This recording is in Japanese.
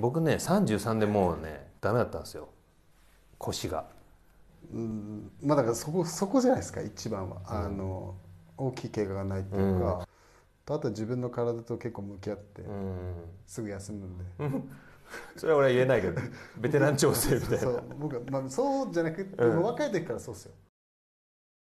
僕ね33でもうねダメだったんですよ。腰が。うんまあだからそこそこじゃないですか一番は、あの大きい怪我がないっていうか、とあとは自分の体と結構向き合って、うん。すぐ休むんで、それは俺は言えないけどベテラン調整みたいな。そう僕は、まあ、そうじゃなくて、若い時からそうっすよ。